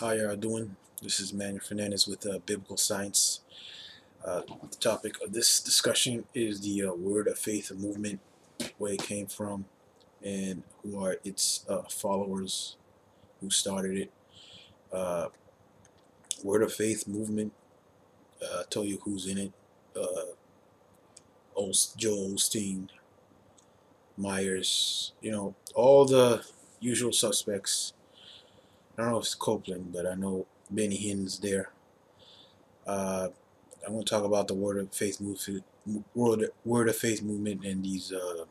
How y'all doing? This is Manuel Fernandez with uh, Biblical Science. Uh, the topic of this discussion is the uh, Word of Faith movement, where it came from, and who are its uh, followers, who started it. Uh, Word of Faith movement. Uh, tell you who's in it. Uh, Joel Osteen, Myers, you know, all the usual suspects I don't know if it's Copeland, but I know Benny Hinn's there. Uh, I'm going to talk about the Word of Faith movement, Word, Word of Faith movement, and these uh,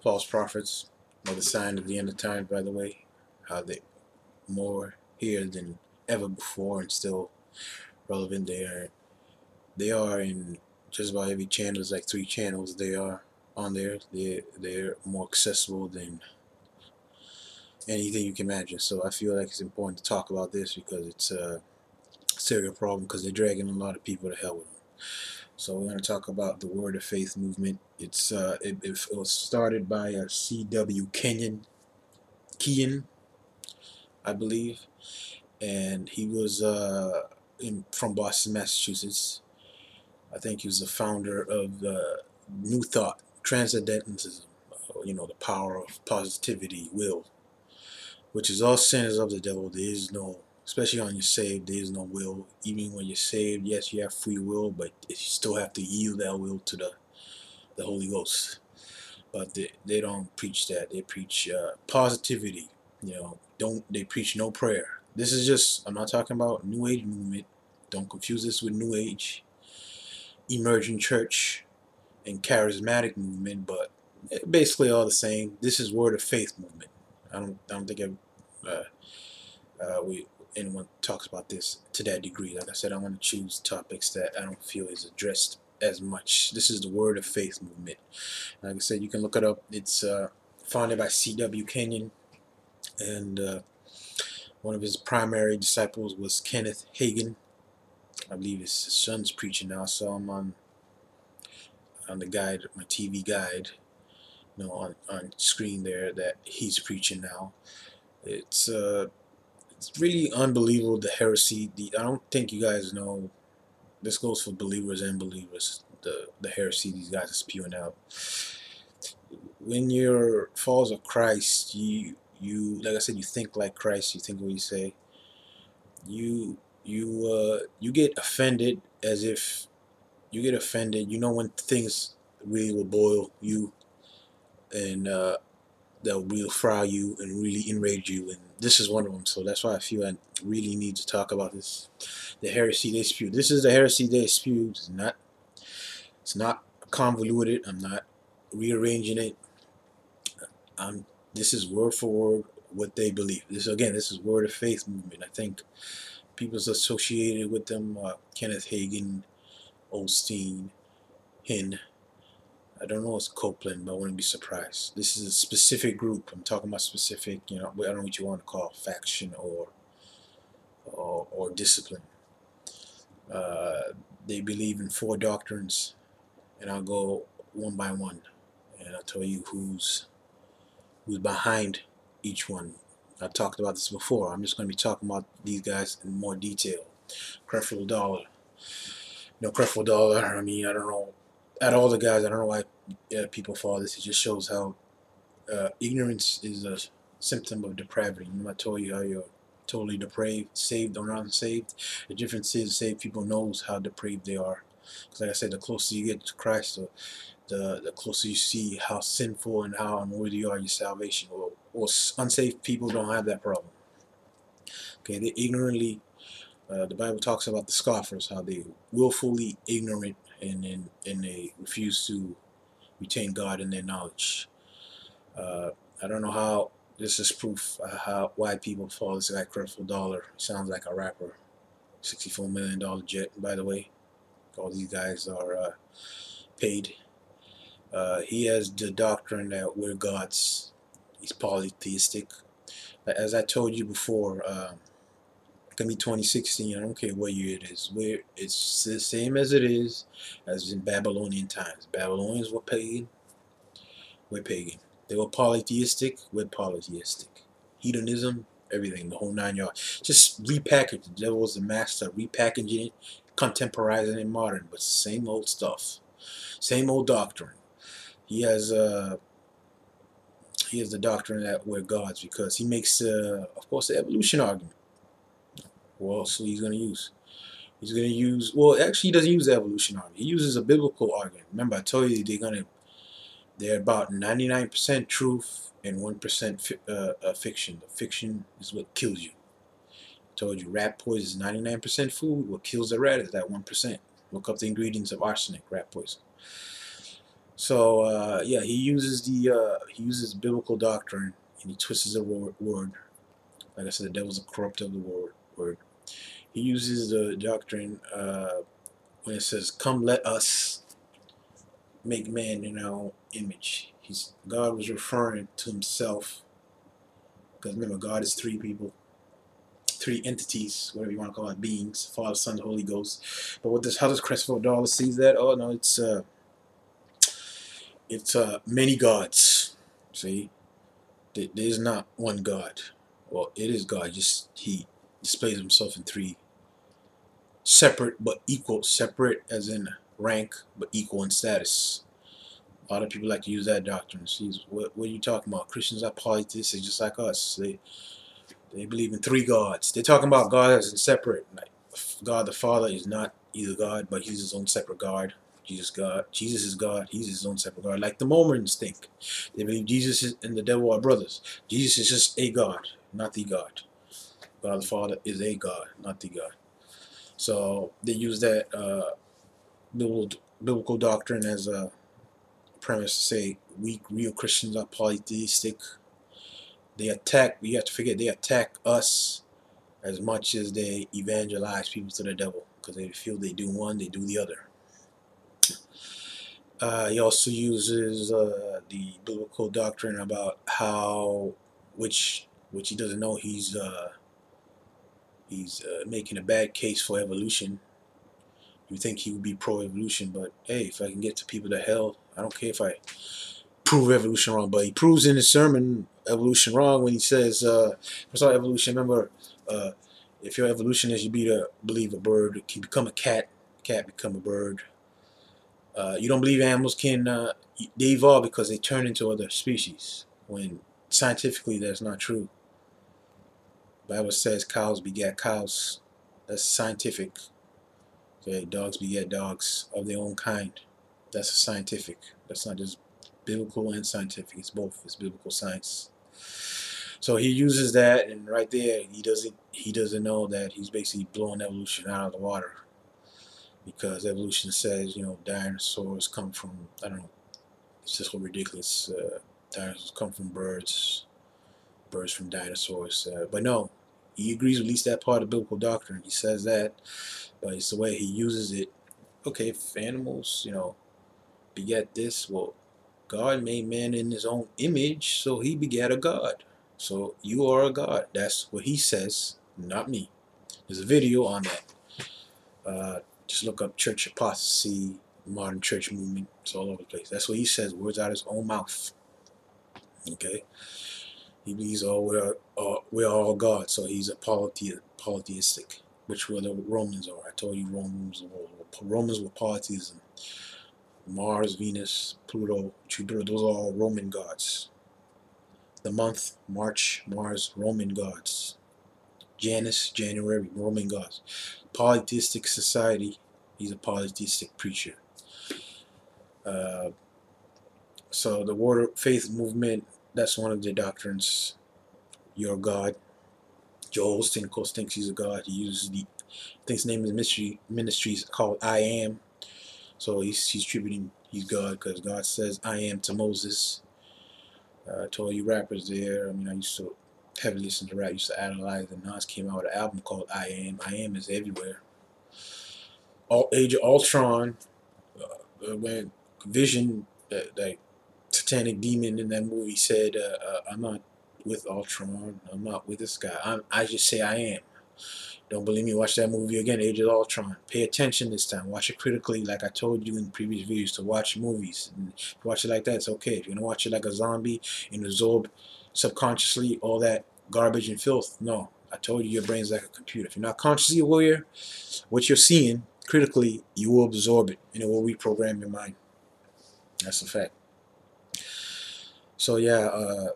false prophets, or the sign of the end of time. By the way, how they more here than ever before, and still relevant. They are, they are in just about every channel. There's like three channels. They are on there. They they're more accessible than anything you can imagine. So I feel like it's important to talk about this because it's a serious problem because they're dragging a lot of people to hell with them. So we're going to talk about the Word of Faith movement. It's uh, it, it was started by a C.W. Kenyon, Kean, I believe, and he was uh, in from Boston, Massachusetts. I think he was the founder of the New Thought, Transcendentalism. You know, the power of positivity, will, which is all sins of the devil. There is no, especially on your saved, there is no will. Even when you're saved, yes, you have free will, but you still have to yield that will to the, the Holy Ghost. But they, they don't preach that. They preach uh, positivity. You know, don't they preach no prayer. This is just, I'm not talking about New Age movement. Don't confuse this with New Age, emerging church, and charismatic movement, but basically all the same. This is Word of Faith movement. I don't, I don't think I've uh, uh, we anyone talks about this to that degree. Like I said, I want to choose topics that I don't feel is addressed as much. This is the Word of Faith movement. Like I said, you can look it up. It's uh, founded by C.W. Kenyon, and uh, one of his primary disciples was Kenneth Hagin. I believe his son's preaching now. I saw him on on the guide, my TV guide, you know, on on screen there that he's preaching now. It's uh, it's really unbelievable the heresy. The, I don't think you guys know. This goes for believers and believers. The the heresy these guys are spewing out. When you're followers of Christ, you you like I said, you think like Christ. You think what you say. You you uh, you get offended as if you get offended. You know when things really will boil you, and uh, that will fry you and really enrage you and this is one of them. So that's why I feel I really need to talk about this. The heresy they spew this is the heresy they spew. It's not it's not convoluted. I'm not rearranging it. I'm this is word for word what they believe. This again this is word of faith movement. I think people associated with them uh, Kenneth Hagin Osteen Hinn I don't know it's Copeland, but I wouldn't be surprised. This is a specific group. I'm talking about specific, you know, I don't know what you want to call faction or or, or discipline. Uh, they believe in four doctrines, and I'll go one by one, and I'll tell you who's who's behind each one. I've talked about this before. I'm just going to be talking about these guys in more detail. Creflo Dollar. You know, Creflo Dollar, I mean, I don't know at all the guys, I don't know why uh, people follow this. It just shows how uh, ignorance is a symptom of depravity. Remember I told you how you're totally depraved, saved or unsaved. The difference is saved people knows how depraved they are. Because like I said, the closer you get to Christ, the, the, the closer you see how sinful and how unworthy you are your salvation. Or, or unsaved people don't have that problem. Okay, they ignorantly, uh, the Bible talks about the scoffers, how they willfully ignorant and and, and they refuse to retain God in their knowledge. Uh, I don't know how this is proof uh, how why people follow this guy Creflo Dollar. Sounds like a rapper. $64 million jet, by the way. All these guys are uh, paid. Uh, he has the doctrine that we're gods. He's polytheistic. As I told you before, um, can be 2016. I don't care what year it is. Where it's the same as it is as in Babylonian times. Babylonians were pagan. We're pagan. They were polytheistic. We're polytheistic. Hedonism. everything, the whole nine yards. Just repackage. The devil is the master, repackaging it, contemporizing it modern, but same old stuff, same old doctrine. He has uh, he has the doctrine that we're gods because he makes, uh, of course, the evolution argument. What so he's going to use? He's going to use, well, actually, he doesn't use the evolution argument. He uses a biblical argument. Remember, I told you they're going to, they're about 99% truth and 1% fi uh, uh, fiction. The fiction is what kills you. I told you, rat poison is 99% food. What kills the rat is that 1%. Look up the ingredients of arsenic, rat poison. So uh, yeah, he uses the uh, he uses biblical doctrine and he twists the word. Like I said, the devil's a corrupt of the word. Word. He uses the doctrine uh, when it says, "Come, let us make man in our image." He's God was referring to himself because remember, God is three people, three entities, whatever you want to call it, beings: Father, Son, Holy Ghost. But what does how does Creflo Dollar sees that? Oh no, it's uh, it's uh, many gods. See, there is not one God. Well, it is God. Just he displays himself in three separate but equal. Separate as in rank, but equal in status. A lot of people like to use that doctrine. See, what, what are you talking about? Christians are polytheists, just like us. They they believe in three gods. They're talking about God as in separate. Like God the Father is not either God, but He's His own separate God. Jesus God. Jesus is God. He's his own separate God. Like the Mormons think. They believe Jesus and the devil are brothers. Jesus is just a God, not the God. God the Father is a God, not the God. So they use that uh, biblical doctrine as a premise to say we real Christians are polytheistic. They attack, you have to forget, they attack us as much as they evangelize people to the devil because they feel they do one, they do the other. Uh, he also uses uh, the biblical doctrine about how, which which he doesn't know, he's uh, he's uh, making a bad case for evolution. You think he would be pro-evolution, but hey, if I can get to people to hell, I don't care if I prove evolution wrong. But he proves in his sermon evolution wrong when he says, uh, first of all, evolution. Remember, uh, if your evolution is you be to believe a bird can become a cat, cat become a bird, uh, you don't believe animals can uh, they evolve because they turn into other species when scientifically that's not true. Bible says cows beget cows. That's scientific. Okay, dogs beget dogs of their own kind. That's scientific. That's not just biblical and scientific. It's both. It's biblical science. So he uses that, and right there, he doesn't he doesn't know that he's basically blowing evolution out of the water because evolution says you know dinosaurs come from I don't know it's just so ridiculous uh, dinosaurs come from birds birds from dinosaurs uh, but no he agrees with at least that part of biblical doctrine he says that but it's the way he uses it okay if animals you know beget this well God made man in his own image so he begat a God so you are a God that's what he says not me there's a video on that uh, just look up church apostasy, modern church movement. It's all over the place. That's what he says, words out of his own mouth. Okay? He believes all we're, all, we're all God, so he's a polythe polytheistic, which were the Romans are. I told you Romans were, Romans were polytheism. Mars, Venus, Pluto, Jupiter, those are all Roman gods. The month, March, Mars, Roman gods. Janus, January, Roman gods polytheistic society. He's a polytheistic preacher. Uh, so the of Faith movement, that's one of the doctrines. Your God. Joel of course, thinks he's a God. He uses the, I think his name is ministry ministries called I Am. So he's, he's attributing he's God because God says I am to Moses. Uh, to all you rappers there, I mean, I used to heavily listen to rap, used to analyze, and Nas came out with an album called I Am. I Am is everywhere. All Age of Ultron, uh, uh when Vision, uh, that satanic demon in that movie said, uh, uh, "I'm not with Ultron. I'm not with this guy. I'm, I just say I am." Don't believe me? Watch that movie again, Age of Ultron. Pay attention this time. Watch it critically, like I told you in previous videos to watch movies. And watch it like that, it's okay. If you're gonna watch it like a zombie and absorb subconsciously all that garbage and filth. No, I told you your brain's like a computer. If you're not consciously aware, what you're seeing critically, you will absorb it and it will reprogram your mind. That's a fact. So yeah, uh,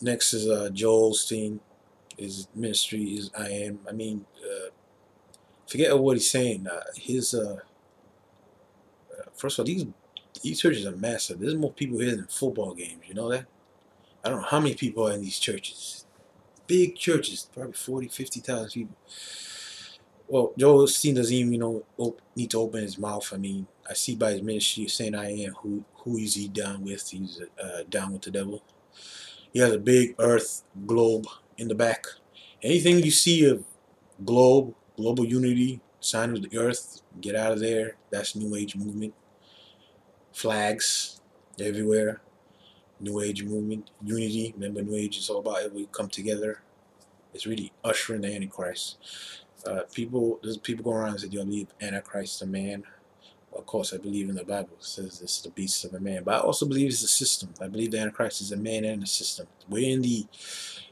next is uh, Joel Osteen. His ministry is I am. I mean, uh, forget what he's saying. Uh, his uh, uh, first of all, these these churches are massive. There's more people here than football games. You know that? I don't know how many people are in these churches. Big churches, probably 40, 50,000 people. Well, Joel Osteen doesn't even, you know, need to open his mouth. I mean, I see by his ministry saying I am who who is he down with? He's uh, down with the devil. He has a big earth globe in the back. Anything you see of globe, global unity, sign of the earth, get out of there. That's New Age movement. Flags everywhere. New Age movement, unity. Remember, New Age is all about it. We come together. It's really ushering the Antichrist. Uh, people, there's people going around and say, "Do you believe Antichrist is a man?" of course, I believe in the Bible. It says this is the beast of a man. But I also believe it's a system. I believe the Antichrist is a man and a system. We're in the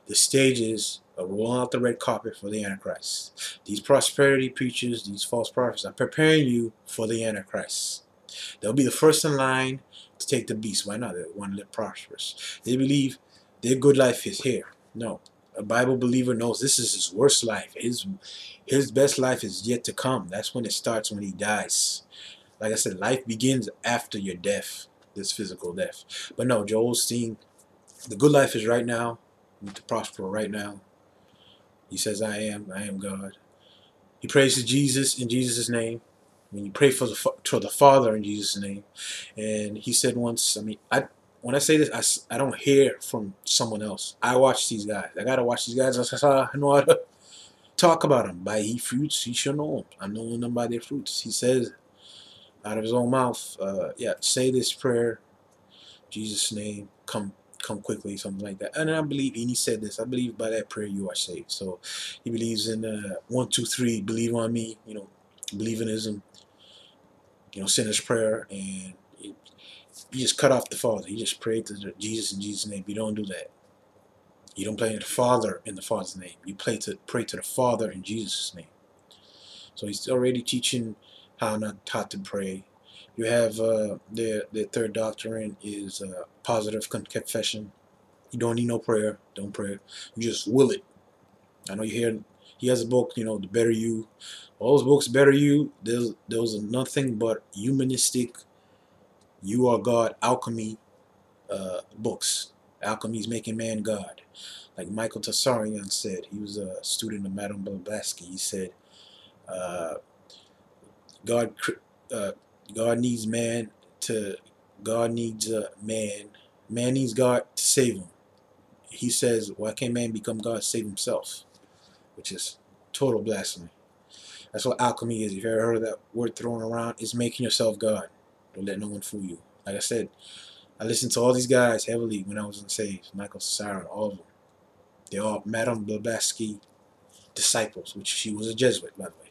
the stages of rolling out the red carpet for the Antichrist. These prosperity preachers, these false prophets are preparing you for the Antichrist. They'll be the first in line to take the beast. Why not? They want to live prosperous. They believe their good life is here. No. A Bible believer knows this is his worst life. His his best life is yet to come. That's when it starts when he dies like I said, life begins after your death, this physical death. But no, Joel Osteen, the good life is right now. Need to prosper right now. He says, I am, I am God. He prays to Jesus in Jesus' name. When you pray for the to the Father in Jesus' name, and he said once, I mean, I when I say this, I, I don't hear from someone else. I watch these guys. I gotta watch these guys. I know how to talk about them. By he fruits, he shall know them. I'm knowing them by their fruits. He says, out of his own mouth, uh, yeah, say this prayer, Jesus' name, come come quickly, something like that. And I believe, and he said this, I believe by that prayer you are saved. So he believes in uh, one, two, three, believe on me, you know, believe in ism, you know, sinner's prayer, and he just cut off the Father. You just pray to Jesus in Jesus' name. You don't do that. You don't pray to the Father in the Father's name. You pray to pray to the Father in Jesus' name. So he's already teaching how not how to pray. You have uh, the the third doctrine is uh, positive confession. You don't need no prayer. Don't pray. You just will it. I know you hear he has a book, you know, the better you. All those books, better you. There's those are nothing but humanistic. You are God alchemy uh, books. Alchemy is making man God. Like Michael Tsarion said, he was a student of Madame Blavatsky. He said, uh, God, uh, God needs man to. God needs a man. Man needs God to save him. He says, "Why can't man become God? Save himself," which is total blasphemy. That's what alchemy is. If you ever heard that word thrown around, it's making yourself God. Don't let no one fool you. Like I said, I listened to all these guys heavily when I was in Sage. Michael Tsarion, all of them. They're all Madame Blavatsky disciples, which she was a Jesuit, by the way.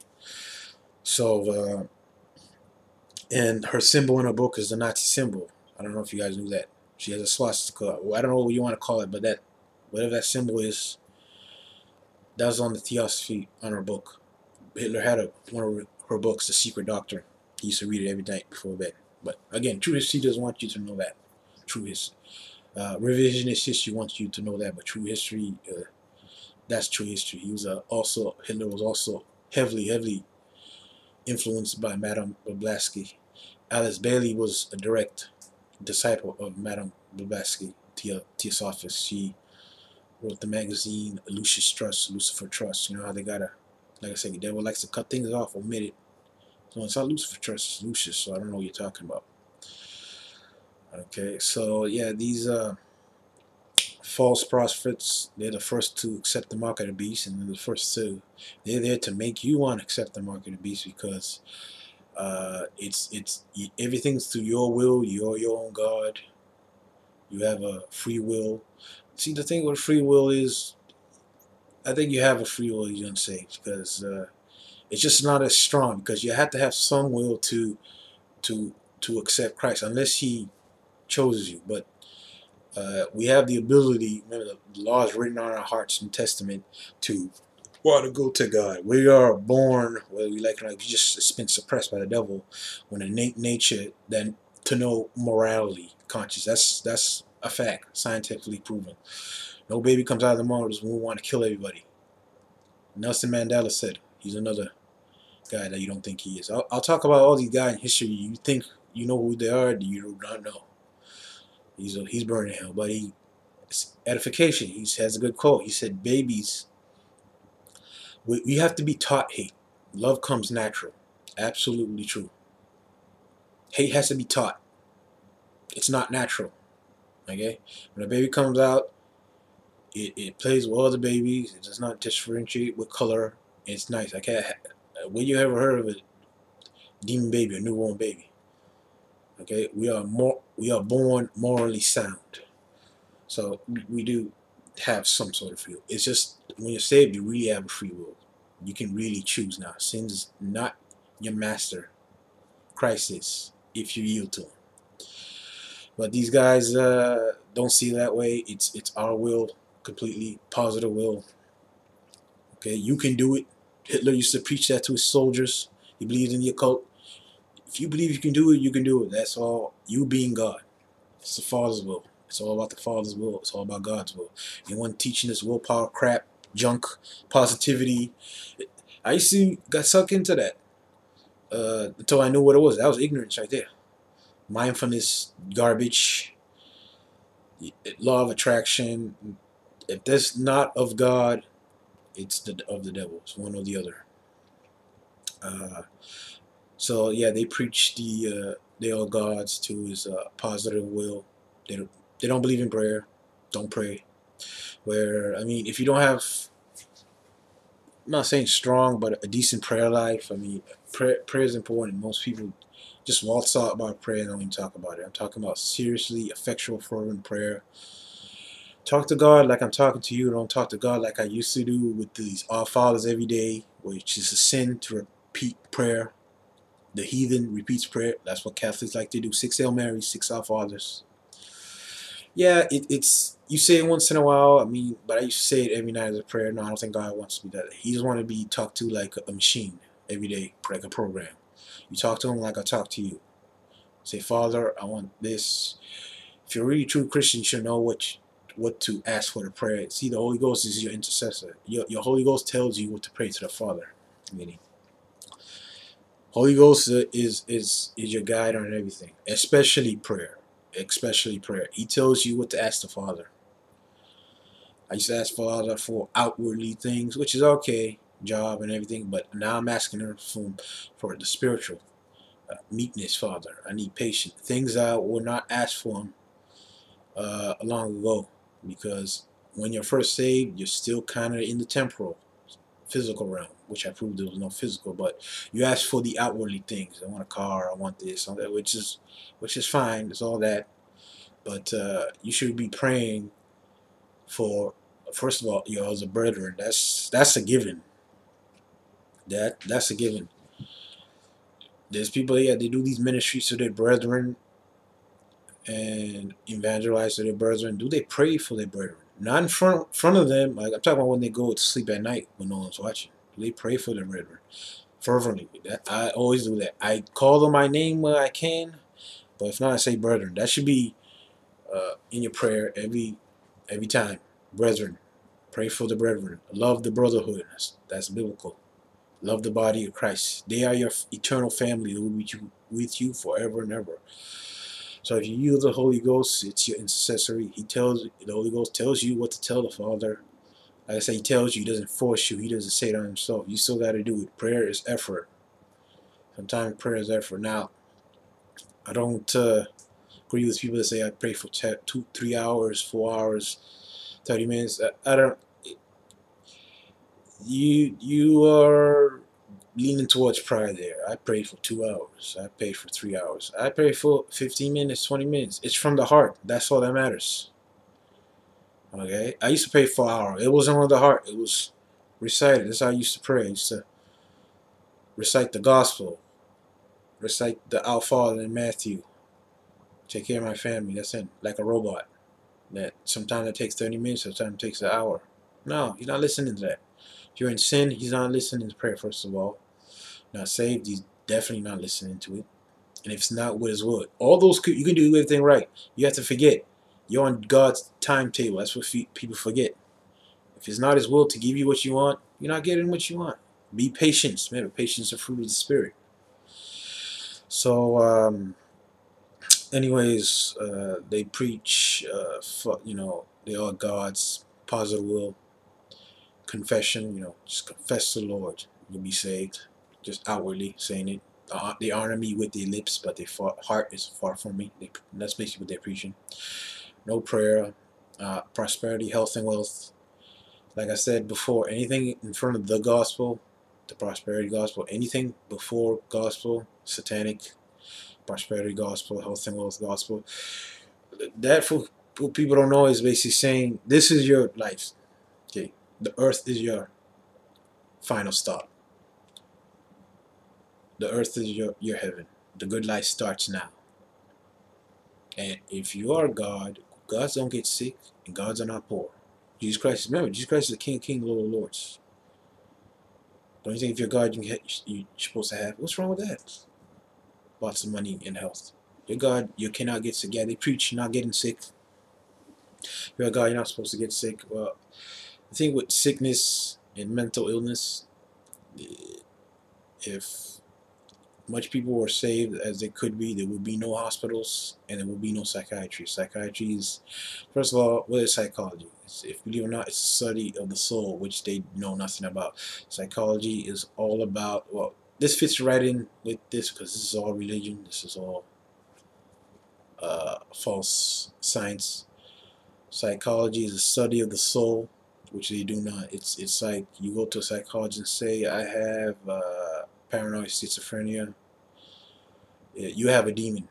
So, uh, and her symbol in her book is the Nazi symbol. I don't know if you guys knew that. She has a swastika. Well, I don't know what you want to call it, but that whatever that symbol is, that was on the theosophy on her book. Hitler had a, one of her books, The Secret Doctrine. He used to read it every night before bed. But again, true history doesn't want you to know that. True history. Uh, revisionist history wants you to know that, but true history, uh, that's true history. He was uh, also Hitler was also heavily, heavily influenced by Madame Blavatsky. Alice Bailey was a direct disciple of Madame Blavatsky, Theosophist. She wrote the magazine Lucis Trust, Lucifer Trust. You know how they gotta, like I said, the devil likes to cut things off, omit it. So it's not Lucifer Trust, it's Lucis, so I don't know what you're talking about. Okay, so yeah, these uh, false prophets, they're the first to accept the mark of the beast, and they're the first to, they're there to make you want to accept the mark of the beast because uh, it's it's everything's through your will. You're your own God. You have a free will. See, the thing with free will is, I think you have a free will you're unsaved because uh, it's just not as strong because you have to have some will to to to accept Christ unless He chooses you. But Uh, we have the ability, remember the law is written on our hearts in Testament to want to go to God. We are born, whether we like it or not, just it's been suppressed by the devil when innate nature then to know morality conscious. That's that's a fact, scientifically proven. No baby comes out of the mother just want to kill everybody. Nelson Mandela said he's another guy that you don't think he is. I'll, I'll talk about all these guys in history. You think you know who they are, you do not know. He's a, he's burning hell, but he edification. He has a good quote. He said, "Babies, we, we have to be taught hate. Love comes natural. Absolutely true. Hate has to be taught. It's not natural. Okay, when a baby comes out, it, it plays with other babies. It does not differentiate with color. It's nice. I can't. When you ever heard of a demon baby, a newborn baby? Okay, we are more we are born morally sound. So we do have some sort of free will. It's just when you're saved, you really have a free will. You can really choose now. Sin's not your master. Christ is, if you yield to him. But these guys uh, don't see that way. It's it's our will, completely positive will. Okay, you can do it. Hitler used to preach that to his soldiers. He believed in the occult. If you believe you can do it, you can do it. That's all. You being God. It's the Father's will. It's all about the Father's will. It's all about God's will. Anyone teaching this willpower crap, junk, positivity. I used to got sucked into that uh, until I knew what it was. That was ignorance right there. Mindfulness, garbage, law of attraction. If that's not of God, it's the, of the devil. It's one or the other. Uh, so yeah, they preach the uh, they are gods to his uh, positive will. They don't, they don't believe in prayer. Don't pray. Where I mean, if you don't have, I'm not saying strong, but a decent prayer life. I mean, prayer, prayer is important. Most people just waltz out about prayer and don't even talk about it. I'm talking about seriously effectual fervent prayer Talk to God like I'm talking to you. Don't talk to God like I used to do with these Our Fathers every day, which is a sin to repeat prayer. The heathen repeats prayer. That's what Catholics like to do. Six Hail Marys, six Our Fathers. Yeah, it, it's you say it once in a while. I mean, but I used to say it every night as a prayer. No, I don't think God wants to be that. He just want to be talked to like a machine every day, like a program. You talk to him like I talk to you. Say, Father, I want this. If you're really true Christian, you should know what what to ask for the prayer. See, the Holy Ghost is your intercessor. Your, your Holy Ghost tells you what to pray to the Father. Meaning, Holy Ghost is is is your guide on everything, especially prayer. Especially prayer. He tells you what to ask the Father. I used to ask Father for outwardly things, which is okay, job and everything, but now I'm asking her for, for the spiritual. Uh, meekness, Father. I need patience. Things I would not ask for him uh, long ago because when you're first saved, you're still kind of in the temporal, physical realm, which I proved there was no physical. But you ask for the outwardly things. I want a car. I want this. that, which is, which is fine. It's all that. But uh, you should be praying for, first of all, your as a brethren. That's that's a given. That that's a given. There's people, yeah, they do these ministries to their brethren and evangelize to their brethren? Do they pray for their brethren? Not in front front of them. Like I'm talking about when they go to sleep at night when no one's watching. Do they pray for their brethren fervently? That, I always do that. I call them my name when I can, but if not, I say brethren. That should be uh, in your prayer every every time. Brethren, pray for the brethren. Love the brotherhood. That's, that's biblical. Love the body of Christ. They are your eternal family. They will be with you forever and ever. So if you use the Holy Ghost, it's your intercessory. He tells the Holy Ghost tells you what to tell the Father. Like I say, he tells you, he doesn't force you. He doesn't say it on himself. You still got to do it. Prayer is effort. Sometimes prayer is effort. Now, I don't uh, agree with people that say I pray for two, three hours, four hours, thirty minutes. I, I don't. You you are leaning towards prayer there. I prayed for two hours. I prayed for three hours. I prayed for 15 minutes, 20 minutes. It's from the heart. That's all that matters. Okay? I used to pray for an hour. It wasn't on the heart. It was recited. That's how I used to pray. I used to recite the gospel. Recite the Our Father in Matthew. Take care of my family. That's it. Like a robot. that sometimes it takes 30 minutes, sometimes it takes an hour. No, you're not listening to that. If you're in sin, he's not listening to prayer, first of all. Not saved, he's definitely not listening to it. And if it's not what is what, all those you can do everything right. You have to forget you're on God's timetable. That's what people forget. If it's not His will to give you what you want, you're not getting what you want. Be patient. Remember, patience is fruit of the Spirit. So, um, anyways, uh, they preach, uh, for, you know, they are God's positive will. Confession, you know, just confess the Lord. You'll be saved. Just outwardly saying it. They honor me with their lips, but their heart is far from me. They, that's basically what they're preaching. No prayer, uh, prosperity, health, and wealth. Like I said before, anything in front of the gospel, the prosperity gospel, anything before gospel, satanic, prosperity gospel, health and wealth gospel. That for what people don't know is basically saying this is your life. The earth is your final stop. The earth is your, your heaven. The good life starts now. And if you are God, gods don't get sick and gods are not poor. Jesus Christ, is remember, Jesus Christ is the King of Kings, Lord of Lords. Don't you think if you're God, you you're supposed to have? What's wrong with that? Lots of money and health. You're God, you cannot get sick. Yeah, they preach not getting sick. You're a God, you're not supposed to get sick. Well, the think with sickness and mental illness, if much people were saved as they could be, there would be no hospitals and there would be no psychiatry. Psychiatry is, first of all, what is psychology? It's, if believe it or not, it's a study of the soul, which they know nothing about. Psychology is all about, well, this fits right in with this because this is all religion. This is all uh, false science. Psychology is a study of the soul, which they do not. It's it's like you go to a psychologist and say, I have uh, paranoid schizophrenia. You have a demon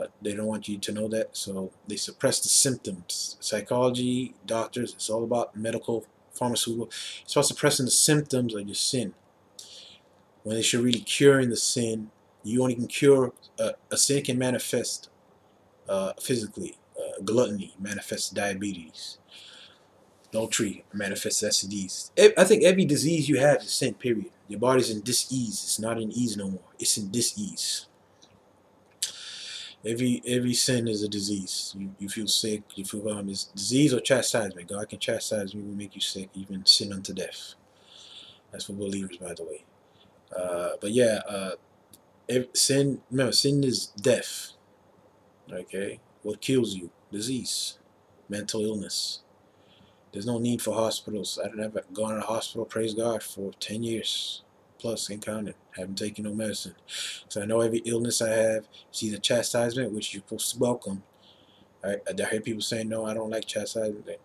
but they don't want you to know that so they suppress the symptoms. Psychology doctors it's all about medical pharmaceutical. It's about suppressing the symptoms of your sin. When they should really curing the sin you only can cure uh, a sin can manifest uh, physically uh, gluttony manifests diabetes adultery manifests STDs. I think every disease you have is sin, period. Your body's in dis-ease. It's not in ease no more. It's in dis-ease. Every every sin is a disease. You, you feel sick, you feel um, it's disease or chastisement. God can chastise you and make you sick, even sin unto death. That's for believers, by the way. Uh, but yeah, uh, sin. Remember, sin is death. Okay, what kills you? Disease, mental illness. There's no need for hospitals. I don't have gone to a hospital. Praise God for ten years plus and counting. Haven't taken no medicine. So I know every illness I have is either chastisement, which you're supposed to welcome. I, I hear people saying, no, I don't like chastisement.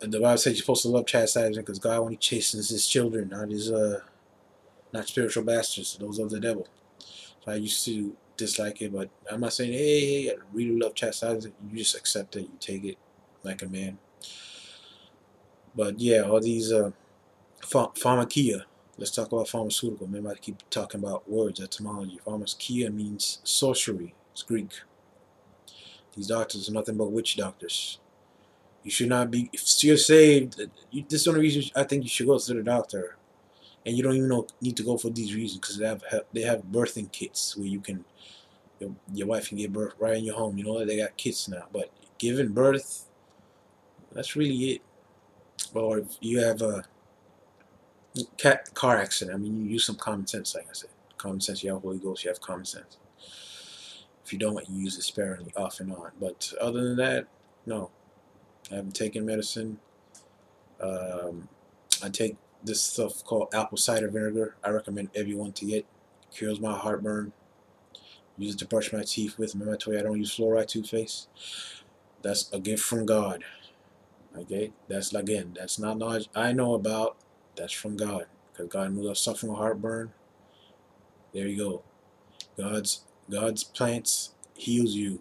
And the Bible says you're supposed to love chastisement because God only chastens his children, not his, uh, not spiritual bastards. Those of the devil. So I used to dislike it, but I'm not saying, hey, hey I really love chastisement. You just accept it. You take it like a man. But yeah, all these uh, pharmakeia, Let's talk about pharmaceutical. Remember, I keep talking about words, etymology. Pharmakeia means sorcery. It's Greek. These doctors are nothing but witch doctors. You should not be, if you're saved, you, this is the only reason I think you should go to the doctor. And you don't even know, need to go for these reasons because they have they have birthing kits where you can, your, your wife can give birth right in your home. You know, they got kits now. But giving birth, that's really it. Or if you have a car accident. I mean, you use some common sense, like I said. Common sense, you have Holy Ghost, you have common sense. If you don't, you use it sparingly, off and on. But other than that, no. I haven't taken medicine. Um, I take this stuff called apple cider vinegar. I recommend everyone to get. Cures my heartburn. Use it to brush my teeth with. Remember I told you I don't use fluoride toothpaste? That's a gift from God. Okay? That's, again, that's not knowledge I know about. That's from God. Because God knew I was suffering heartburn. There you go. God's God's plants heals you.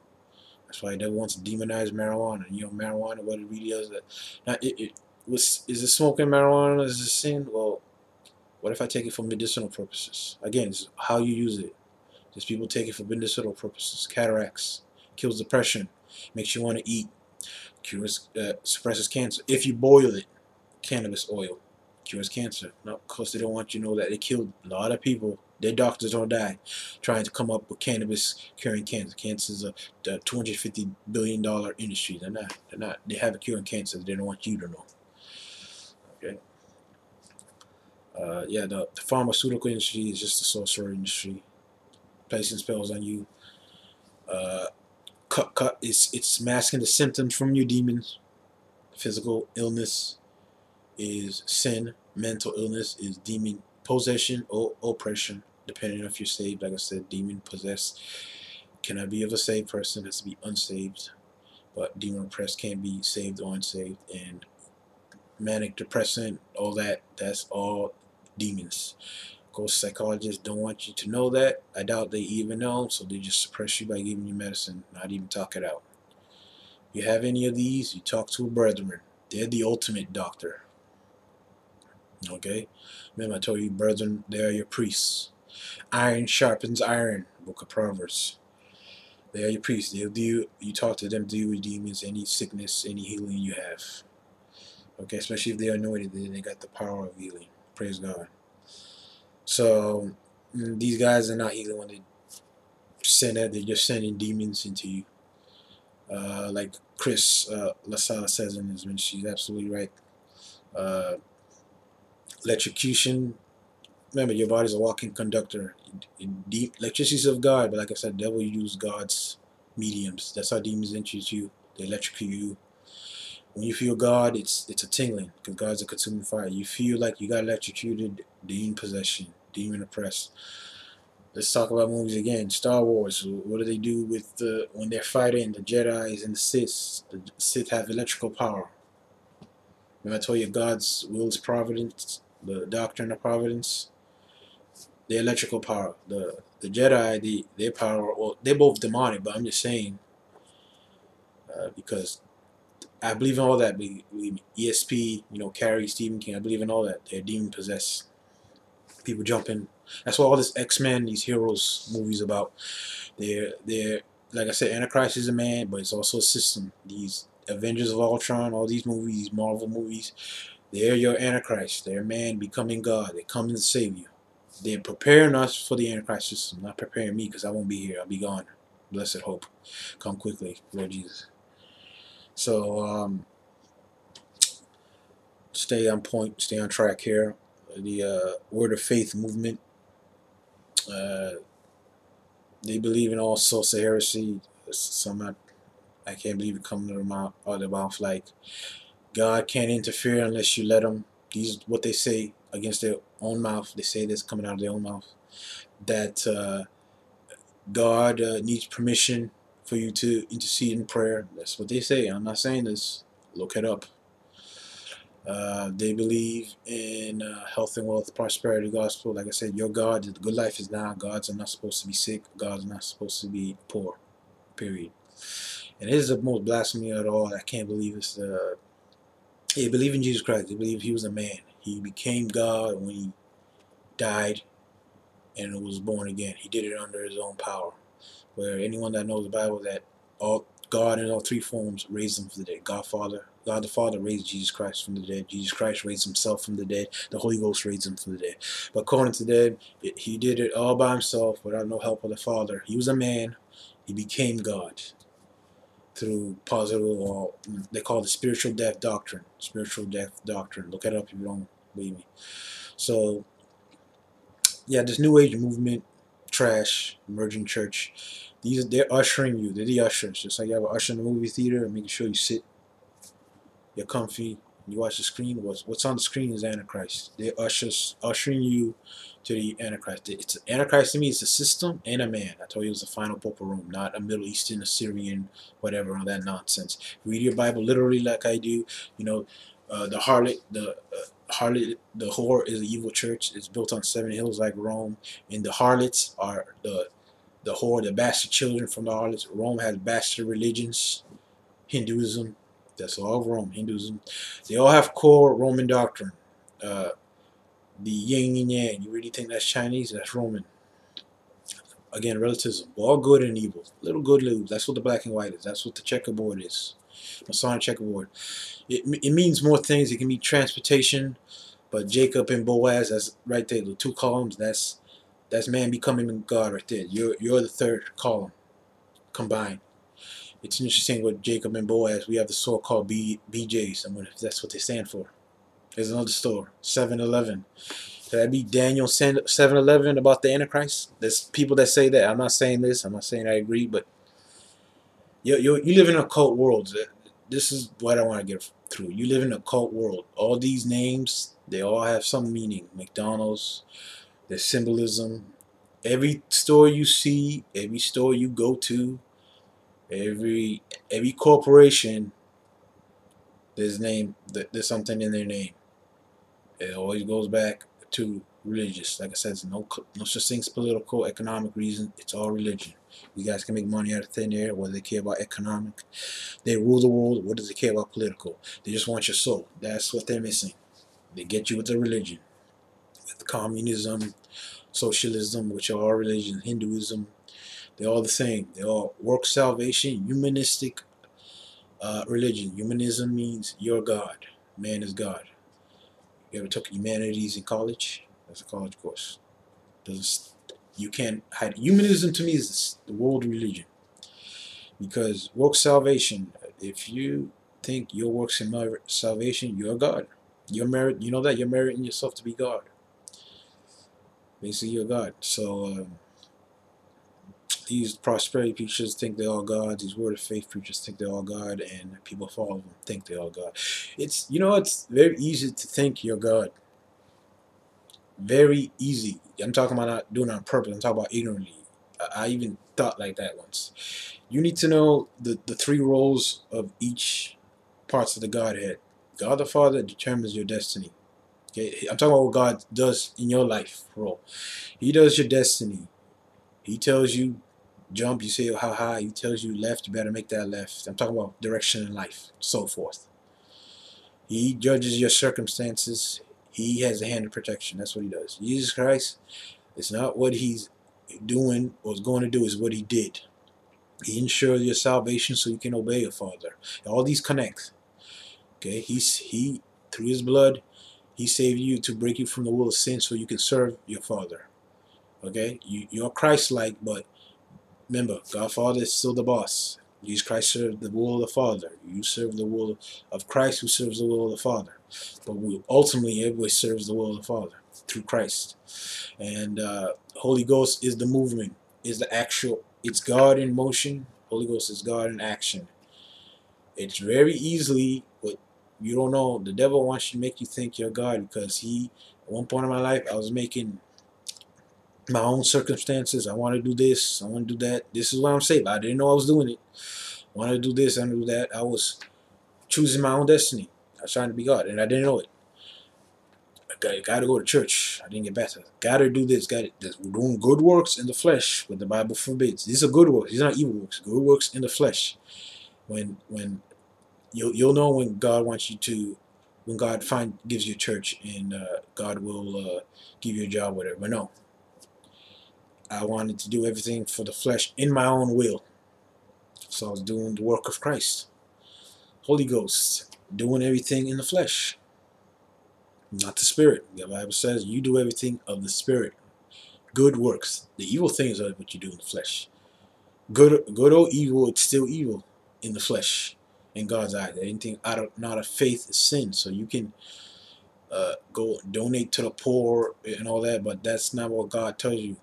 That's why the devil wants to demonize marijuana. You know, marijuana, what it really is. Now, it, it was is it smoking marijuana is a sin? Well, what if I take it for medicinal purposes? Again, it's how you use it. Just people take it for medicinal purposes. Cataracts kills depression, makes you want to eat. Cures uh, suppresses cancer. If you boil it, cannabis oil cures cancer. No, because they don't want you to know that they killed a lot of people. Their doctors don't die trying to come up with cannabis curing cancer. Cancer is a, a 250 billion dollar industry. They're not. They're not. They have a cure in cancer. They don't want you to know. Okay. Uh, yeah, the, the pharmaceutical industry is just a sorcery industry, placing spells on you. Uh, cut, cut. It's it's masking the symptoms from your demons. Physical illness is sin. Mental illness is demon possession or oppression, depending if you're saved. Like I said, demon possessed cannot be of a saved person. Has to be unsaved. But demon oppressed can be saved or unsaved. And manic depressant, all that. That's all demons. Ghost psychologists don't want you to know that. I doubt they even know, so they just suppress you by giving you medicine, not even talk it out. If you have any of these, you talk to a brethren. They're the ultimate doctor. Okay? Remember I told you, brethren, they are your priests. Iron sharpens iron, book of Proverbs. They are your priests. They'll do you talk to them, deal with demons, any sickness, any healing you have. Okay, especially if they are anointed, then they got the power of healing. Praise God. So mm, these guys are not healing when they send that; they're just sending demons into you. Uh, like Chris uh, LaSalle says in his ministry, she's absolutely right. Uh, electrocution. Remember, your body's a walking conductor. In deep electricity of God, but like I said, devil use God's mediums. That's how demons enter you. They electrocute you. When you feel God, it's it's a tingling because God's a consuming fire. You feel like you got electrocuted, demon possession, demon oppressed. Let's talk about movies again. Star Wars. What do they do with the when they're fighting the Jedi's and the Sith? The Sith have electrical power. Remember I told you God's will is providence, the doctrine of providence. The electrical power. The the Jedi, the their power. Well, they're both demonic, but I'm just saying uh, because I believe in all that. ESP, you know, Carrie, Stephen King. I believe in all that. They're demon possessed. People jumping. That's what all this X Men, these heroes movies about. They're they're like I said, Antichrist is a man, but it's also a system. These Avengers of Ultron, all these movies, these Marvel movies, they're your Antichrist. They're man becoming God. They're coming to save you. They're preparing us for the Antichrist system, not preparing me because I won't be here. I'll be gone. Blessed hope. Come quickly, Lord Jesus. So um, stay on point, stay on track here. The uh, Word of Faith movement. Uh, they believe in all sorts of heresy. Some I, I can't believe it coming to their mouth, out of their mouth like God can't interfere unless you let him. These what they say against their own mouth. They say this coming out of their own mouth. That uh, God uh, needs permission for you to intercede in prayer. That's what they say. I'm not saying this. Look it up. Uh, they believe in uh, health and wealth, prosperity gospel. Like I said, your God, the good life is now. Gods are not supposed to be sick. Gods not supposed to be poor. Period. And it is the most blasphemy at all. I can't believe it's. Uh, they believe in Jesus Christ. They believe he was a man. He became God when he died and was born again. He did it under his own power where anyone that knows the Bible that all God in all three forms raised him from the dead. God Father, God the Father raised Jesus Christ from the dead. Jesus Christ raised himself from the dead. The Holy Ghost raised him from the dead. But according to them, he did it all by himself without no help of the Father. He was a man. He became God through positive, or mm, they call it spiritual death doctrine. Spiritual death doctrine. Look it up if you don't believe me. So, yeah, this New Age movement, trash, emerging church these they're ushering you. They're the ushers. Just like you have an usher in the movie theater making sure you sit, you're comfy, you watch the screen. What's what's on the screen is Antichrist. They're ushers ushering you to the Antichrist. It's Antichrist to me. It's a system and a man. I told you it was the final of Rome, not a Middle Eastern, Assyrian, whatever, all that nonsense. Read your Bible literally like I do. You know, uh, the harlot, the uh, harlot, the whore is an evil church. It's built on seven hills like Rome, and the harlots are the the whore, the bastard children from the harlots. Rome has bastard religions, Hinduism, that's all of Rome, Hinduism. They all have core Roman doctrine. Uh, the yin and yang, you really think that's Chinese? That's Roman. Again, relativism. All good and evil. Little good, little. That's what the black and white is. That's what the checkerboard is. Masonic checkerboard. It, it means more things. It can be transportation, but Jacob and Boaz, that's right there, the two columns. That's that's man becoming God right there. You're you're the third column combined. It's interesting with Jacob and Boaz. We have the store called B, BJ's. I mean, if that's what they stand for. There's another store, 7-Eleven. Could that be Daniel 7-Eleven about the Antichrist? There's people that say that. I'm not saying this. I'm not saying I agree, but you, you, you live in a cult world. This is what I want to get through. You live in a cult world. All these names, they all have some meaning. McDonald's, there's symbolism. Every store you see, every store you go to, every every corporation, there's name there's something in their name. It always goes back to religious. Like I said, no no such thing as political, economic reason. It's all religion. You guys can make money out of thin air. What do they care about economic? They rule the world. What does they care about political? They just want your soul. That's what they're missing. They get you with the religion, with communism, socialism, which are all religions, Hinduism. They're all the same. They all work salvation, humanistic uh, religion. Humanism means you're God. Man is God. You ever took humanities in college? A college course. Does you can't hide. Humanism to me is the world religion. Because work salvation, if you think your works in salvation, you're God. You're merit. You know that you're meriting yourself to be God. Basically, you're God. So um, these prosperity preachers think they're all God. These word of faith preachers think they're all God, and people follow them think they're all God. It's you know it's very easy to think you're God. Very easy. I'm talking about not doing it on purpose. I'm talking about ignorantly. I, I even thought like that once. You need to know the the three roles of each parts of the Godhead. God the Father determines your destiny. Okay, I'm talking about what God does in your life role. He does your destiny. He tells you jump, you say how high. He tells you left, you better make that left. I'm talking about direction in life, so forth. He judges your circumstances. He has a hand of protection. That's what he does. Jesus Christ, it's not what he's doing or is going to do, is what he did. He ensures your salvation so you can obey your Father. All these connect. Okay, he's he through his blood, he saved you to break you from the will of sin so you can serve your Father. Okay, you, you're Christ-like, but Remember, God Father is still the boss. Jesus Christ served the will of the Father. You serve the will of Christ who serves the will of the Father. But we, ultimately, everybody serves the will of the Father through Christ. And uh, Holy Ghost is the movement, is the actual, it's God in motion. Holy Ghost is God in action. It's very easily, what you don't know, the devil wants you to make you think you're God because he, at one point in my life, I was making my own circumstances. I want to do this. I want to do that. This is what I'm saying. I didn't know I was doing it. I want to do this. I want to do that. I was choosing my own destiny. I trying to be God, and I didn't know it. I got, got to go to church. I didn't get better. Got to do this. Got to We're doing good works in the flesh, what the Bible forbids. These are good works. These are not evil works. Good works in the flesh. When when you'll you'll know when God wants you to, when God find gives you a church, and uh, God will uh, give you a job, whatever. But no, I wanted to do everything for the flesh in my own will. So I was doing the work of Christ. Holy Ghost, doing everything in the flesh, not the spirit. The Bible says you do everything of the spirit. Good works. The evil things are what you do in the flesh. Good, good or evil, it's still evil in the flesh, in God's eyes. Anything out of not of faith is sin. So you can uh, go donate to the poor and all that, but that's not what God tells you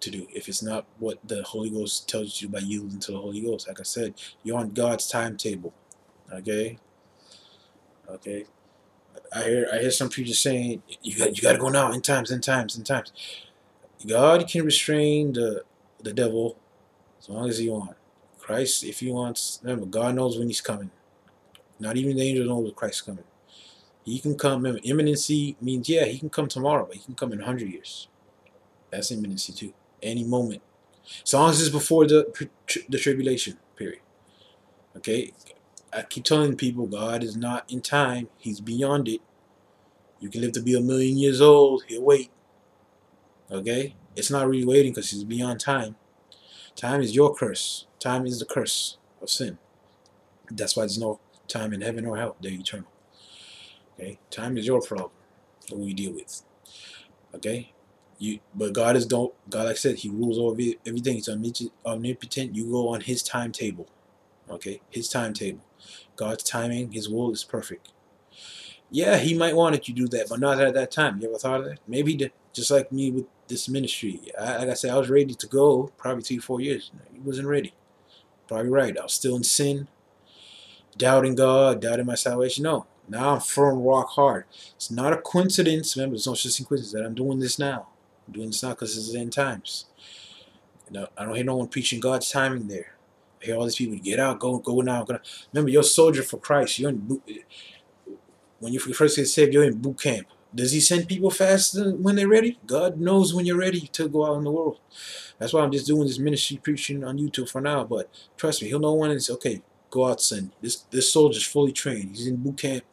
to do if it's not what the Holy Ghost tells you by yielding to the Holy Ghost. Like I said, you're on God's timetable. Okay? Okay. I hear I hear some preachers saying you got you gotta go now in times, in times, in times. God can restrain the the devil as long as he wants. Christ, if he wants, remember, God knows when he's coming. Not even the angels know when Christ's coming. He can come, remember, imminency means, yeah, he can come tomorrow, but he can come in 100 years. That's imminency too any moment. As long as it's before the the tribulation period. Okay, I keep telling people God is not in time; He's beyond it. You can live to be a million years old. He'll wait. Okay, it's not really waiting because He's beyond time. Time is your curse. Time is the curse of sin. That's why there's no time in heaven or hell. They're eternal. Okay, time is your problem that we deal with. Okay, you but God is don't God like I said He rules over everything. He's omnipotent. You go on His timetable. Okay, His timetable. God's timing, His will is perfect. Yeah, He might want it you do that, but not at that time. You ever thought of that? Maybe just like me with this ministry. I, like I said, I was ready to go probably three, four years. He wasn't ready. Probably right. I was still in sin, doubting God, doubting my salvation. No, now I'm firm, rock hard. It's not a coincidence. Remember, it's not just a coincidence that I'm doing this now. I'm doing this now because it's the end times. You I don't hear no one preaching God's timing there. Hear all these people get out, go, go now. Gonna remember, you're a soldier for Christ. You're in boot, when you first get saved, you're in boot camp. Does He send people fast when they're ready? God knows when you're ready to go out in the world. That's why I'm just doing this ministry preaching on YouTube for now. But trust me, He'll know when it's okay. Go out, son. This this soldier's fully trained. He's in boot camp.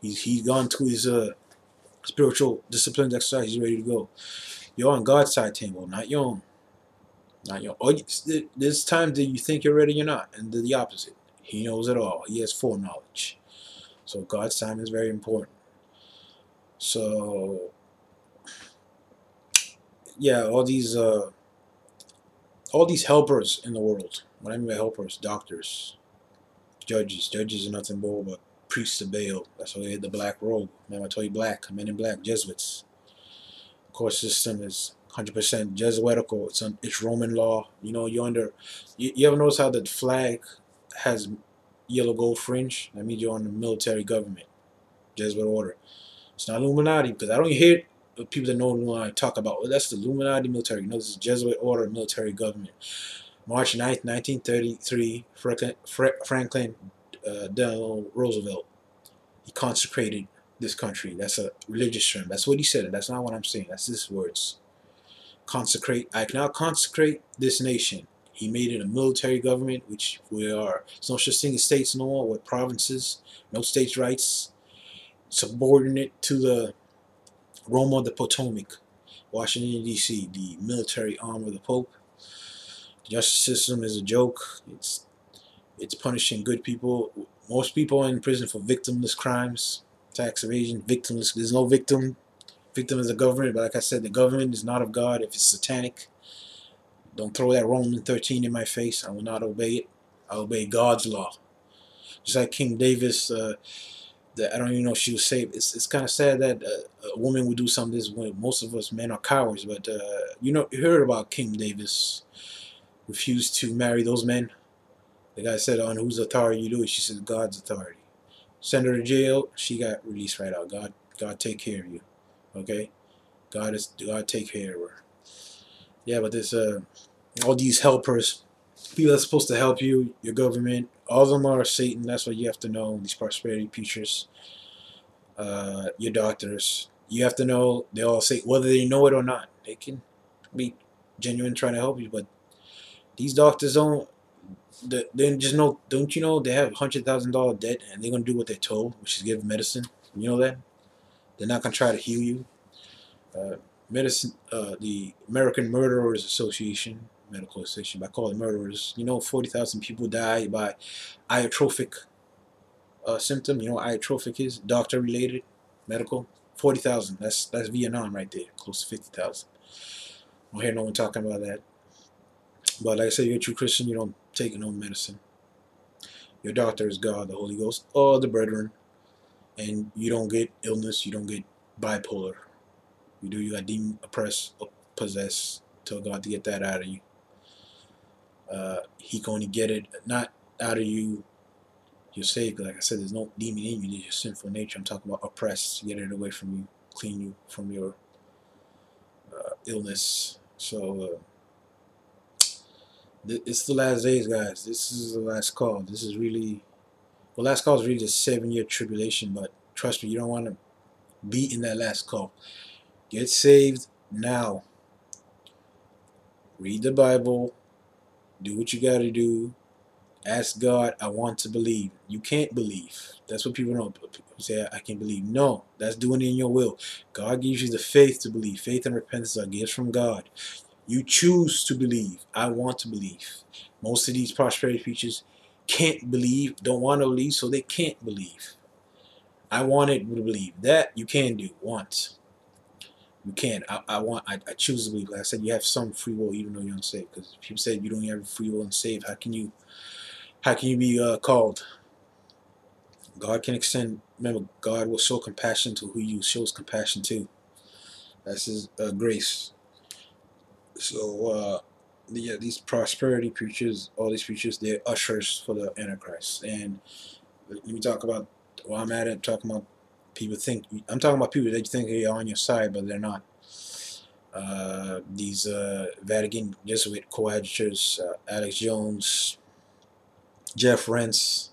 He's he's gone to his uh, spiritual disciplines exercise. He's ready to go. You're on God's side table, not your own. Not your own. There's times that you think you're ready, you're not, and the opposite. He knows it all. He has foreknowledge. So God's time is very important. So yeah, all these uh, all these helpers in the world. What I mean by helpers, doctors, judges. Judges are nothing more but priests of Baal. That's why they had the black robe. Remember I told you black, men in black, Jesuits. Of course, this system is 100% Jesuitical. It's on, it's Roman law. You know, you under. You, you ever notice how the flag has yellow gold fringe? That means you're on the military government, Jesuit order. It's not Illuminati because I don't hear people that know Illuminati talk about. Well, that's the Illuminati military. You know, this is Jesuit order military government. March 9th, 1933, Franklin uh, Delano Roosevelt. He consecrated this country. That's a religious term. That's what he said. That's not what I'm saying. That's his words. Consecrate. I now consecrate this nation. He made it a military government, which we are. It's not just single states no more, with provinces, no states' rights, subordinate to the Rome of the Potomac, Washington, D.C., the military arm of the Pope. The justice system is a joke. It's it's punishing good people. Most people are in prison for victimless crimes, tax evasion, victimless. There's no victim. Victim is the government, but like I said, the government is not of God. If it's satanic, don't throw that Roman 13 in my face. I will not obey it. I obey God's law. Just like Kim Davis, uh, that I don't even know if she was saved. It's it's kind of sad that uh, a woman would do something this way. Most of us men are cowards, but uh, you know, you heard about Kim Davis refused to marry those men the guy said, on whose authority you do it? She said, God's authority. Send her to jail. She got released right out. God, God take care of you. Okay? God is God take care of her. Yeah, but there's uh all these helpers, people that's supposed to help you, your government, all of them are Satan. That's what you have to know. These prosperity preachers, uh, your doctors. You have to know they all say whether they know it or not. They can be genuine trying to help you, but these doctors don't the, they just know, don't you know they have hundred thousand dollar debt and they're gonna do what they're told, which is give medicine. You know that they're not gonna try to heal you. Uh, medicine, uh, the American Murderers Association, medical association, I call it murderers. You know, forty thousand people die by iotropic uh, symptom. You know what iotropic is? Doctor related, medical. Forty thousand. That's that's Vietnam right there, close to fifty thousand. I don't hear no one talking about that. But like I said, you're a true Christian, you don't take no medicine. Your doctor is God, the Holy Ghost, or the brethren. And you don't get illness, you don't get bipolar. You do, you got demon oppressed, possessed. Tell God to get that out of you. Uh, he can only get it not out of you you're saved. Like I said, there's no demon in you. There's your sinful nature. I'm talking about oppressed. Get it away from you. Clean you from your uh, illness. So uh, it's the last days, guys. This is the last call. This is really, well, last call is really a seven-year tribulation, but trust me, you don't want to be in that last call. Get saved now. Read the Bible. Do what you got to do. Ask God, I want to believe. You can't believe. That's what people know. People say, I can't believe. No, that's doing it in your will. God gives you the faith to believe. Faith and repentance are gifts from God. You choose to believe. I want to believe. Most of these prosperity preachers can't believe, don't want to believe, so they can't believe. I wanted to believe that you can do once. You can. I, I want. I, I choose to believe. Like I said, you have some free will, even though you're unsaved. Because people said you don't have free will and saved. How can you? How can you be uh, called? God can extend. Remember, God will show compassion to who you shows compassion to. That's His uh, grace. So, uh, yeah, these prosperity preachers, all these preachers, they're ushers for the Antichrist. And let me talk about. While I'm at it, talking about people think. I'm talking about people that you think are on your side, but they're not. Uh, these uh, Vatican Jesuit coadjutors, uh, Alex Jones, Jeff Rense,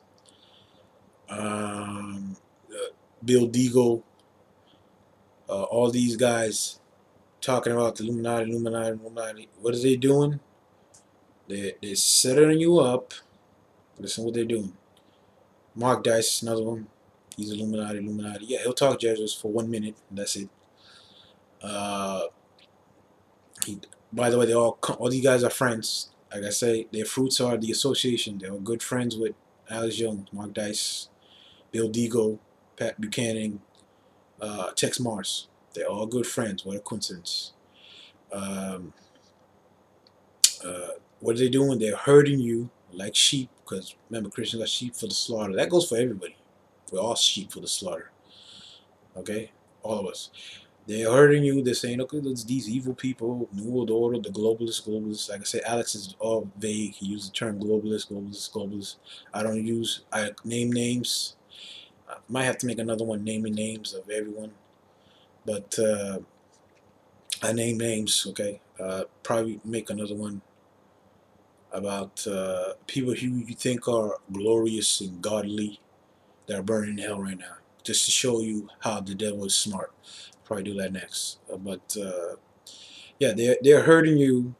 um, uh, Bill Deagle, uh, all these guys talking about the Illuminati, Illuminati, Illuminati. What are they doing? They they're setting you up. Listen what they're doing. Mark Dice, is another one. He's Illuminati, Illuminati. Yeah, he'll talk Jesuits for one minute. that's it. Uh, he, by the way, they all all these guys are friends. Like I say, their fruits are the association. They are good friends with Alex Jones, Mark Dice, Bill Deagle, Pat Buchanan, uh, Texe Marrs. They're all good friends. What a coincidence. Um, uh, what are they doing? They're hurting you like sheep because remember, Christians are sheep for the slaughter. That goes for everybody. We're all sheep for the slaughter. Okay? All of us. They're hurting you. They're saying, okay, it's these evil people, New World Order, the globalists, globalists. Like I said, Alex is all vague. He used the term globalist, globalist, globalist. I don't use, I name names. I might have to make another one naming names of everyone. But uh, I name names, okay? Uh, probably make another one about uh, people who you think are glorious and godly that are burning in hell right now. Just to show you how the devil is smart. Probably do that next. Uh, but uh, yeah, they're, they're hurting you.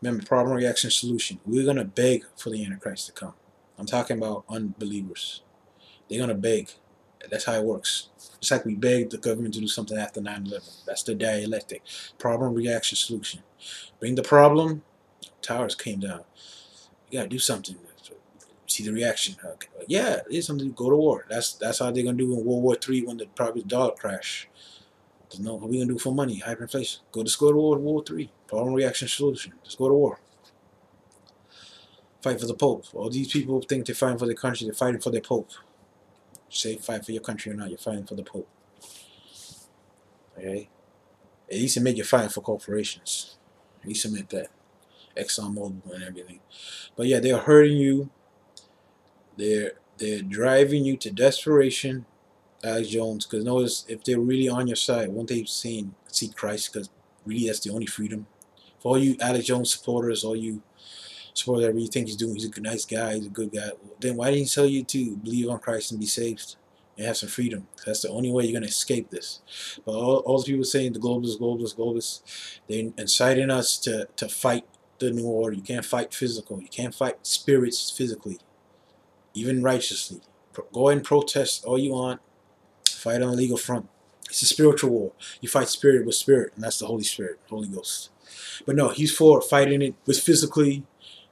Remember, problem, reaction, solution. We're going to beg for the Antichrist to come. I'm talking about unbelievers. They're going to beg. That's how it works. It's like we begged the government to do something after 9-11. That's the dialectic. Problem, reaction, solution. Bring the problem, towers came down. You got to do something see the reaction. Okay. Yeah, it's something. to Go to war. That's that's how they're gonna do in World War Three when the probably dollar crash. There's no what are we gonna do for money, hyperinflation. Go to go to war. World War Three. Problem reaction solution. Just go to war. Fight for the Pope. All these people think they're fighting for their country. They're fighting for their Pope. Say fight for your country or not. You're fighting for the Pope. Okay. At least admit you're fighting for corporations. At least admit that. ExxonMobil and everything. But yeah, they're hurting you they're they're driving you to desperation, Alex Jones. Because notice if they're really on your side, won't they seen see Christ? Because really, that's the only freedom. For all you Alex Jones supporters, all you supporters whatever you think he's doing, he's a nice guy, he's a good guy. Then why didn't he tell you to believe on Christ and be saved? and have some freedom. That's the only way you're going to escape this. But all, all the people saying the globalists, globalists, globalists, they're inciting us to, to fight the new order. You can't fight physical. You can't fight spirits physically even righteously. Go and protest all you want. Fight on the legal front. It's a spiritual war. You fight spirit with spirit, and that's the Holy Spirit, Holy Ghost. But no, he's for fighting it with physically.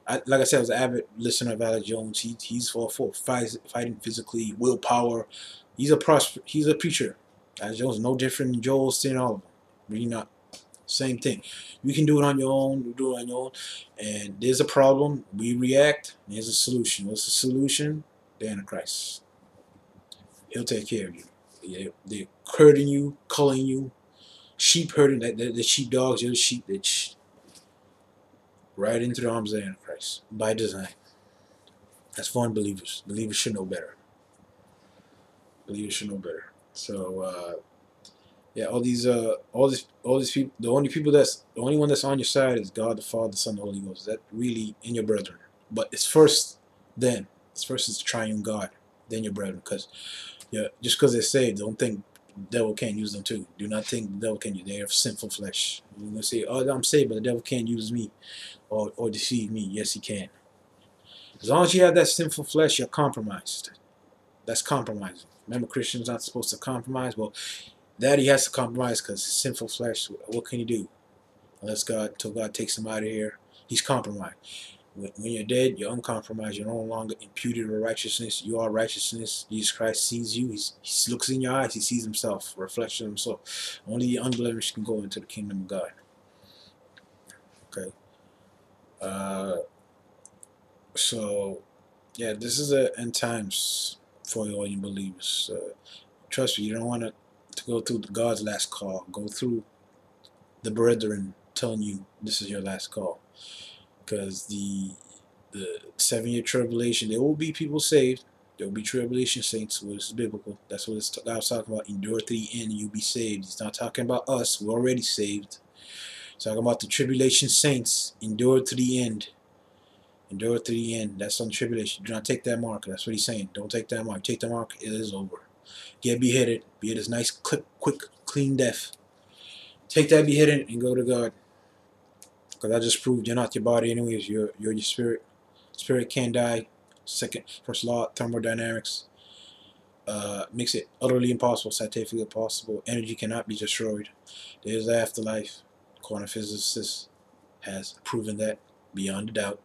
I, like I said, I was an avid listener of Alex Jones. He, he's for for fight, fighting physically, willpower. He's a prosper. He's a preacher. Alex Jones, no different than Joel Osteen, all of them. Really not. Same thing. You can do it on your own. You do it on your own. And there's a problem. We react. There's a solution. What's the solution? The Antichrist. He'll take care of you. They're hurting you, culling you, sheep herding. The, the, the sheep dogs, you're the sheep that right into the arms of the Antichrist by design. That's for unbelievers. Believers should know better. Believers should know better. So, uh, yeah, all these uh all these all these people the only people that's the only one that's on your side is God the Father, the Son, the Holy Ghost. That really in your brethren. But it's first then. It's first is the triune God, then your brethren. Because yeah, just because they're saved, don't think the devil can't use them too. Do not think the devil can use they have sinful flesh. You're gonna say, Oh, I'm saved, but the devil can't use me or or deceive me. Yes he can. As long as you have that sinful flesh, you're compromised. That's compromising. Remember, Christians not supposed to compromise. Well, that he has to compromise because sinful flesh. What can he do? Unless God, till God takes him out of here, he's compromised. When, when you're dead, you're uncompromised. You're no longer imputed with righteousness. You are righteousness. Jesus Christ sees you. He's, he looks in your eyes. He sees himself, reflection of himself. Only the unblemished can go into the kingdom of God. Okay. Uh, so, yeah, this is the end times for all you believers. Uh, trust me, you don't want to, to go through God's last call. Go through the brethren telling you this is your last call. Because the the seven year tribulation, there will be people saved. There will be tribulation saints. Well, this is biblical. That's what it's, God's talking about. Endure to the end, you'll be saved. He's not talking about us. We're already saved. Talking about the tribulation saints. Endure to the end. Endure to the end. That's on tribulation. Do not take that mark. That's what he's saying. Don't take that mark. Take the mark. It is over. Get beheaded. Be this nice, quick, quick, clean death. Take that beheaded and go to God. Because I just proved you're not your body anyways. You're, you're your spirit. Spirit can't die. Second, first law, thermodynamics. Uh, makes it utterly impossible, scientifically impossible. Energy cannot be destroyed. There's afterlife. Quantum physicists has proven that beyond a doubt.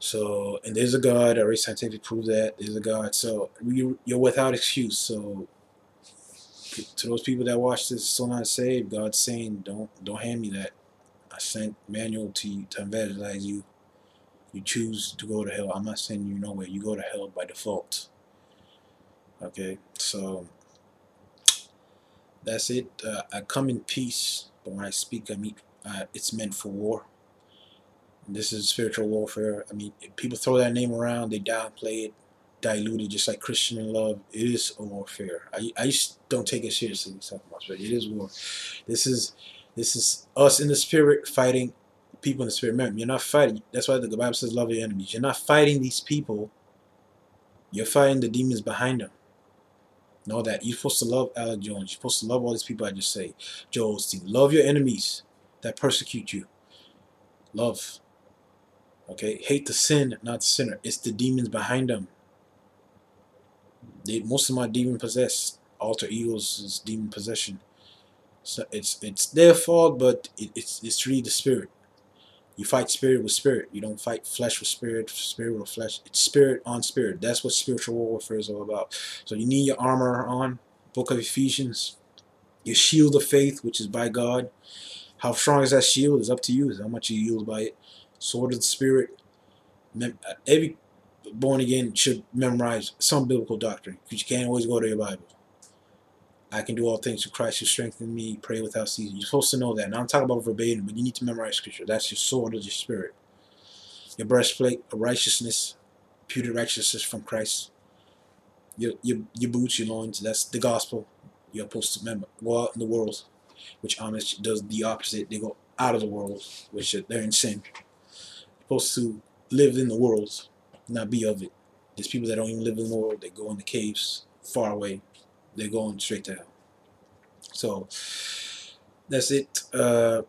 So, and there's a God. Already scientifically proved that there's a God. So you, you're without excuse. So to those people that watch this still not saved, God's saying, don't don't hand me that. I sent manual to you to evangelize you. You choose to go to hell. I'm not sending you nowhere. You go to hell by default. Okay, so that's it. Uh, I come in peace, but when I speak, I mean uh, it's meant for war. This is spiritual warfare. I mean, people throw that name around, they downplay it, dilute it, just like Christian love. It is a warfare. I, I don't take it seriously. About. It is war. This is this is us in the spirit fighting people in the spirit. Remember, you're not fighting. That's why the Bible says, "Love your enemies." You're not fighting these people. You're fighting the demons behind them. Know that you're supposed to love Alex Jones. You're supposed to love all these people I just say. Joel Osteen. Love your enemies that persecute you. Love. Okay, hate the sin, not the sinner. It's the demons behind them. They, most of my demon possessed alter egos is demon possession. So it's it's their fault, but it, it's it's really the spirit. You fight spirit with spirit. You don't fight flesh with spirit, spirit with flesh. It's spirit on spirit. That's what spiritual warfare is all about. So you need your armor on. Book of Ephesians. Your shield of faith, which is by God. How strong is that shield is up to you. How much you yield by it sword of the spirit. Uh, every born again should memorize some biblical doctrine because you can't always go to your Bible. I can do all things through Christ who strengthens me. Pray without ceasing. You're supposed to know that. Now I'm talking about verbatim, but you need to memorize scripture. That's your sword of your spirit. Your breastplate of righteousness, imputed righteousness from Christ. Your, your, your boots, your loins, that's the gospel. You're supposed to remember. Go out in the world, which Amish does the opposite. They go out of the world, which they're in sin supposed to live in the world, not be of it. There's people that don't even live in the world. They go in the caves far away. They're going straight to hell. So that's it. Uh,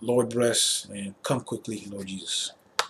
Lord bless and come quickly, Lord Jesus.